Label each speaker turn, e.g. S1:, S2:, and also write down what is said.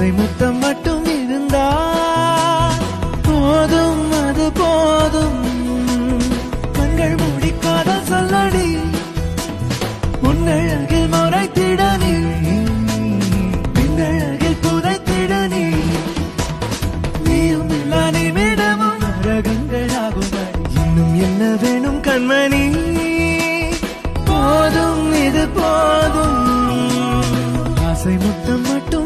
S1: ஆசை முத்தம் மட்டும் இருந்தா போதும் அது போதும். கண்கள் முடிக்காத சொல்லடி. உன்னழகில் மறைத்திடனி. பின்னழகில் புதைத்திடனி. நீயும் எல்லா நிமிடமும் நரகங்களாகும் இன்னும் என்ன வேணும் கண்மணி? போதும் இது போதும். ஆசை முத்தம் மட்டும்